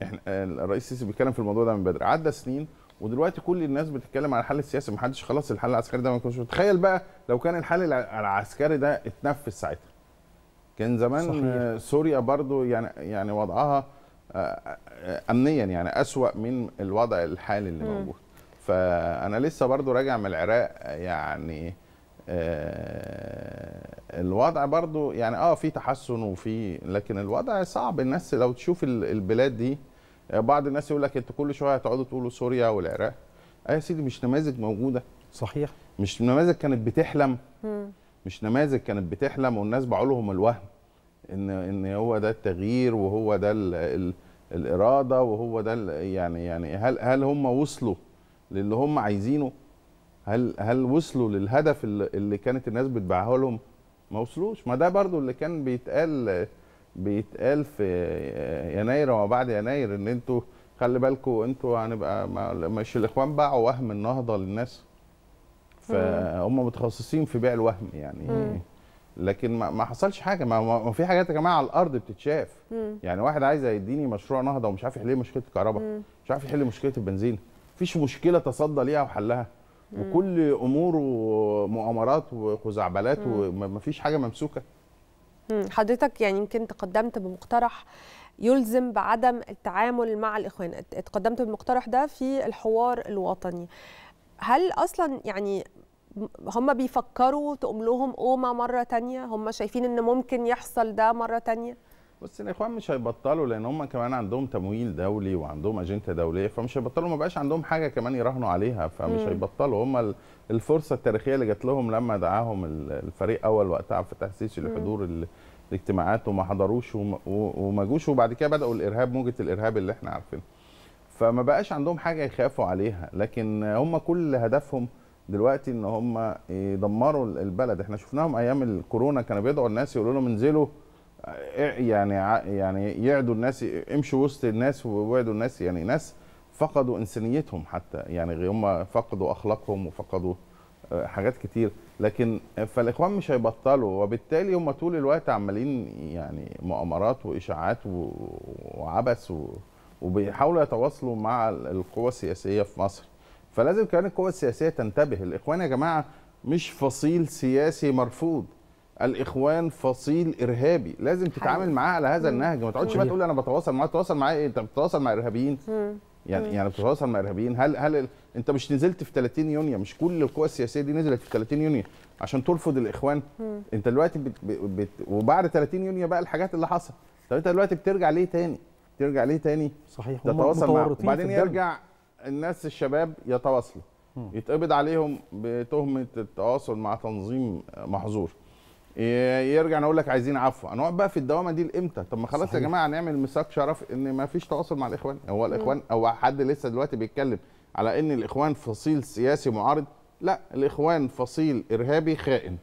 إحنا الرئيس السيسي بيتكلم في الموضوع ده من بدري عدى سنين ودلوقتي كل الناس بتتكلم عن الحل السياسي محدش خلاص الحل العسكري ده ما يكونش تخيل بقى لو كان الحل الع- العسكري ده اتنفذ ساعتها كان زمان صحيح. سوريا برضو يعني يعني وضعها آه، آه، امنيا يعني أسوأ من الوضع الحالي اللي مم. موجود فأنا لسه برضو راجع من العراق يعني آه، الوضع برضو يعني آه في تحسن وفي لكن الوضع صعب. الناس لو تشوف ال- البلاد دي آه، بعض الناس يقول لك أنتوا كل شوية هتقعدوا تقولوا سوريا والعراق. آه يا سيدي مش نماذج موجودة. صحيح. مش نماذج كانت بتحلم. مم. مش نماذج كانت بتحلم والناس باعوا لهم الوهم إن إن هو ده التغيير وهو ده ال ال الإرادة وهو ده يعني يعني هل هل هم وصلوا للي هم عايزينه؟ هل هل وصلوا للهدف اللي, كانت الناس بتبيعها لهم؟ ما وصلوش. ما ده برضو اللي كان بيتقال بيتقال في يناير وما بعد يناير إن أنتوا خلي بالكم أنتوا هنبقى ما- مش الإخوان باعوا وهم النهضة للناس. فهم متخصصين في بيع الوهم يعني. مم. لكن ما, ما حصلش حاجة. ما, في حاجات يا جماعة على الأرض بتتشاف. مم. يعني واحد عايز يديني مشروع نهضة ومش عارف يحل مشكلة الكهرباء. مش عارف يحل مشكلة البنزين مفيش مشكلة تصدى ليها وحلها. وكل أموره مؤامرات وخزعبلات ومفيش حاجة ممسوكة. مم. حضرتك يعني يمكن تقدمت بمقترح يلزم بعدم التعامل مع الإخوان. ات- تقدمت بالمقترح ده في الحوار الوطني. هل أصلا يعني هم بيفكروا تقوم لهم قومه مرة تانية؟ هم شايفين إن ممكن يحصل ده مرة تانية؟ بس الإخوان مش هيبطلوا لأن هم كمان عندهم تمويل دولي وعندهم أجندة دولية فمش هيبطلوا ما بقاش عندهم حاجة كمان يراهنوا عليها فمش مم. هيبطلوا. هم ال- الفرصة التاريخية اللي جات لهم لما دعاهم ال- الفريق أول وقتها عبد الفتاح السيسي لحضور ال- الاجتماعات وما حضروش وما جوش وبعد كده بدأوا الإرهاب موجة الإرهاب اللي إحنا عارفينها فما بقاش عندهم حاجة يخافوا عليها لكن هم كل هدفهم دلوقتي إن هم يدمروا البلد. إحنا شفناهم أيام الكورونا كانوا بيدعوا الناس يقولوا لهم انزلوا يعني يعني يعدوا الناس امشوا وسط الناس ووعدوا الناس يعني ناس فقدوا إنسانيتهم حتى يعني هم فقدوا أخلاقهم وفقدوا آه، حاجات كتير. لكن فالإخوان مش هيبطلوا وبالتالي هم طول الوقت عمالين يعني مؤامرات وإشاعات وعبث وبيحاولوا يتواصلوا مع ال- القوى السياسية في مصر. فلازم كمان القوى السياسية تنتبه. الإخوان يا جماعة مش فصيل سياسي مرفوض. الإخوان فصيل إرهابي. لازم تتعامل. معاه على هذا النهج. ما تقعدش بقى. تقول أنا بتواصل معاه تتواصل معاه إيه؟ أنت بتتواصل مع إرهابيين؟ يعني يعني بتتواصل مع إرهابيين. هل هل ال- أنت مش نزلت في 30 يونيو؟ مش كل القوى السياسية دي نزلت في 30 يونيو عشان ترفض الإخوان؟ أنت دلوقتي بت بت بت وبعد 30 يونيو بقى الحاجات اللي حصلت. طب أنت دلوقتي بترجع ليه تاني؟ ترجع ليه تاني؟ صحيح تتواصل معاه متورطين وبعدين. يرجع الناس الشباب يتواصلوا. يتقبض عليهم بتهمة التواصل مع تنظيم محظور. يرجع نقول لك عايزين عفو. هنقعد بقى في الدوامة دي لإمتى؟ طب ما خلاص يا. جماعة نعمل ميثاق شرف إن ما فيش تواصل مع الإخوان. هو الإخوان أو حد لسه دلوقتي بيتكلم على إن الإخوان فصيل سياسي معارض؟ لا الإخوان فصيل إرهابي خائن.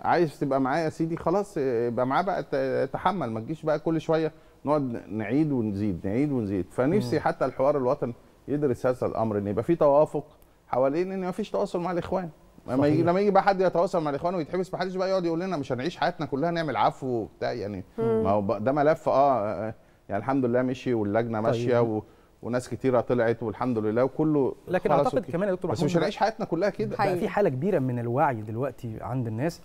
عايز تبقى معاه يا سيدي؟ خلاص يبقى معاه بقى تحمل. ما تجيش بقى كل شوية نقعد نعيد ونزيد نعيد ونزيد. فنفسي حتى الحوار الوطني يدرس هذا الأمر إن يبقى في توافق حوالين إن ما فيش تواصل مع الإخوان. لما يجي. لما يجي بقى حد يتواصل مع الإخوان ويتحبس ما حدش بقى يقعد يقول لنا مش هنعيش حياتنا كلها نعمل عفو وبتاع يعني ما هو ده ملف آه يعني الحمد لله مشي واللجنة ماشية طيب. و وناس كتيرة طلعت والحمد لله وكله لكن خلاص أعتقد. كمان يا دكتور بس مش هنعيش حياتنا كلها كده بقى حقيقي. في حالة كبيرة من الوعي دلوقتي عند الناس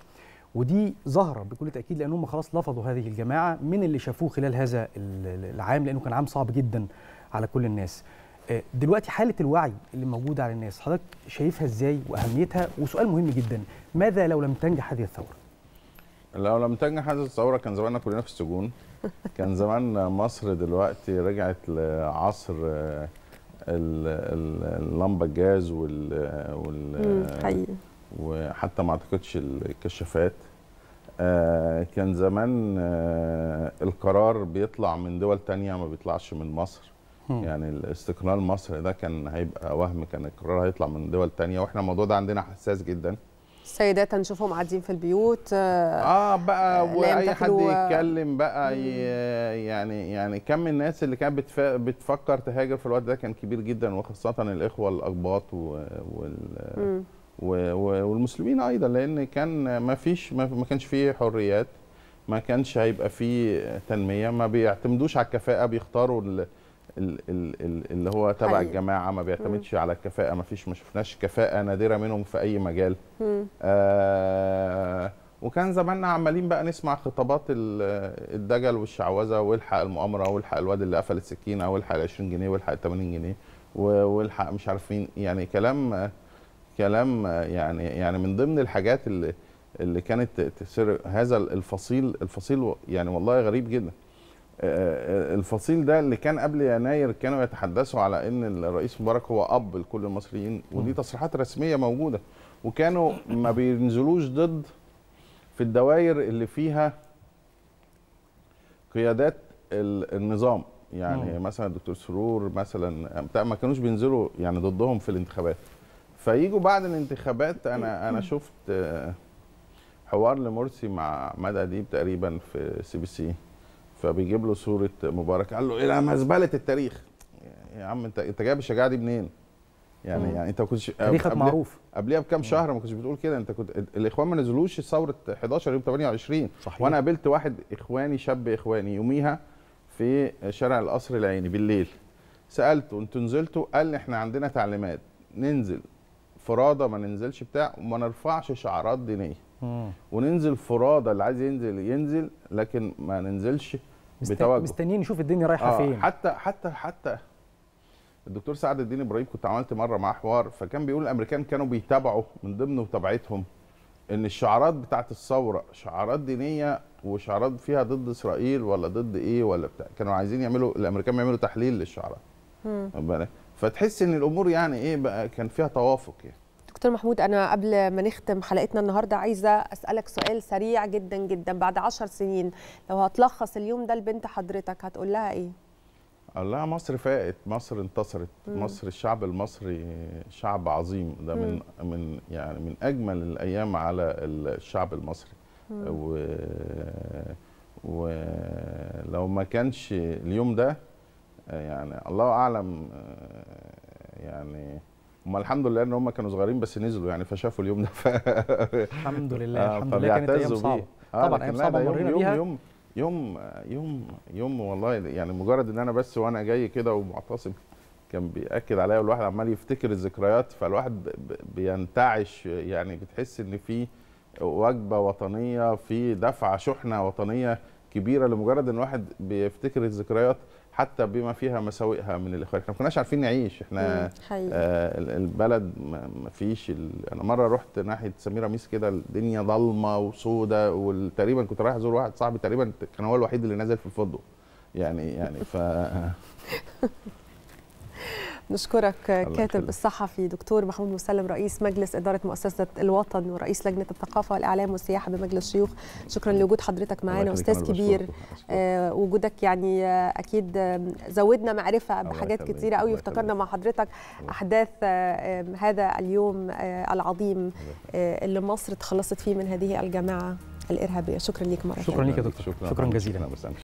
ودي ظاهره بكل تأكيد لانهم خلاص لفظوا هذه الجماعة من اللي شافوه خلال هذا ال- ال- العام لأنه كان عام صعب جدا على كل الناس آه، دلوقتي حالة الوعي اللي موجودة على الناس حضرتك شايفها إزاي وأهميتها؟ وسؤال مهم جدا ماذا لو لم تنجح هذه الثورة؟ لو لم تنجح هذه الثورة كان زماننا كلنا في السجون. كان زمان مصر دلوقتي رجعت لعصر آه، ال- ال- اللمبه الجاز وال, وال حقيقي. وحتى ما أعتقدش الكشافات. آه، كان زمان آه، القرار بيطلع من دول تانية ما بيطلعش من مصر. يعني الاستقلال مصر ده كان هيبقى وهم كان القرار هيطلع من دول تانية. وإحنا الموضوع ده عندنا حساس جدا. السيدات هنشوفهم قاعدين في البيوت آه، آه بقى آه، واي حد يمتثلوا- يتكلم بقى يعني يعني كم الناس اللي كانت بتف... بتفكر تهاجر في الوقت ده كان كبير جدا وخاصة الإخوة الأقباط. وال... والمسلمين أيضا لأن كان ما فيش ما, كانش فيه حريات ما كانش هيبقى فيه تنمية ما بيعتمدوش على الكفاءة بيختاروا اللي هو تبع حقيقي. الجماعة ما بيعتمدش على الكفاءة ما فيش ما شفناش كفاءة نادرة منهم في أي مجال مم. آه وكان زماننا عمالين بقى نسمع خطابات ال- الدجل والشعوذة والحق المؤامرة والحق الواد اللي قفل السكينة والحق ال 20 جنيه والحق ال 80 جنيه والحق مش عارف مين يعني كلام كلام يعني يعني من ضمن الحاجات اللي اللي كانت تسر هذا الفصيل الفصيل يعني والله غريب جدا الفصيل ده اللي كان قبل يناير كانوا يتحدثوا على إن الرئيس مبارك هو أب لكل المصريين ودي تصريحات رسمية موجودة. وكانوا ما بينزلوش ضد في الدوائر اللي فيها قيادات ال- النظام. يعني مم. مثلا الدكتور سرور مثلا بتاع ما كانوش بينزلوا يعني ضدهم في الانتخابات. فيجوا بعد الانتخابات أنا أنا شفت حوار لمرسي مع عماد أديب تقريبا في CBC فبيجيب له صورة مبارك. قال له إلى مزبله التاريخ. يا عم انت أنت جايب الشجاعة دي منين؟ يعني مم. يعني أنت ما كنتش تاريخك معروف. قبلها بكام شهر ما كنتش بتقول كده. أنت كنت الإخوان ما نزلوش ثورة 11 يوم 28 صحيح. وأنا قابلت واحد إخواني شاب إخواني يوميها في شارع القصر العيني بالليل. سألته أنتوا نزلتوا؟ قال لي إحنا عندنا تعليمات. ننزل. فرادى ما ننزلش بتاع. وما نرفعش شعارات دينية. مم. وننزل فرادى اللي عايز ينزل ينزل لكن ما ننزلش بتوجه. مستنيين نشوف الدنيا رايحة آه فين حتى حتى حتى الدكتور سعد الدين إبراهيم كنت عملت مرة معاه حوار فكان بيقول الأمريكان كانوا بيتابعوا من ضمن متابعتهم إن الشعارات بتاعت الثورة شعارات دينية وشعارات فيها ضد إسرائيل ولا ضد إيه ولا بتاع كانوا عايزين يعملوا الأمريكان بيعملوا تحليل للشعارات؟ فتحس إن الأمور يعني إيه بقى كان فيها توافق يعني دكتور محمود أنا قبل ما نختم حلقتنا النهارده عايزة أسألك سؤال سريع جدا جدا بعد عشر سنين. لو هتلخص اليوم ده لبنت حضرتك هتقول لها إيه؟ الله مصر فاقت مصر انتصرت. مم. مصر الشعب المصري شعب عظيم. ده من من يعني من أجمل الأيام على الشعب المصري. و ولو ما كانش اليوم ده يعني الله أعلم يعني هم الحمد لله إن هم كانوا صغيرين بس نزلوا يعني فشافوا اليوم ده ف... الحمد لله آه، الحمد لله كانت أيام صعبة. آه، طبعاً ده يوم- مرينا يوم بيها. يوم يوم يوم يوم والله يعني مجرد إن أنا بس وأنا جاي كده ومعتصم كان بيأكد عليا والواحد عمال يفتكر الذكريات فالواحد بينتعش يعني بتحس إن في وجبة وطنية في دفعة شحنة وطنية كبيرة لمجرد إن الواحد بيفتكر الذكريات حتى بما فيها مساوئها من الإخوان. إحنا ما كناش عارفين نعيش. إحنا. آه ال- البلد ما فيش ال... أنا مرة رحت ناحية سميره ميس كده الدنيا ضلمة وسودة وتقريبا كنت رايح أزور واحد صاحبي تقريبا كان هو الوحيد اللي نازل في الفندق. يعني يعني ف نشكرك كاتب. الصحفي دكتور محمود مسلم رئيس مجلس إدارة مؤسسة الوطن ورئيس لجنة الثقافة والإعلام والسياحة بمجلس الشيوخ شكرا لوجود حضرتك معانا أستاذ كبير. آه، وجودك يعني آه، أكيد آه، زودنا معرفة الله بحاجات كتيرة قوي يخليك. مع حضرتك أحداث آه، آه، هذا اليوم آه، العظيم آه، اللي مصر تخلصت فيه من هذه الجماعة الإرهابية شكرا ليك مرة شكراً. ليك يا دكتور. شكراً شكرا جزيلاً.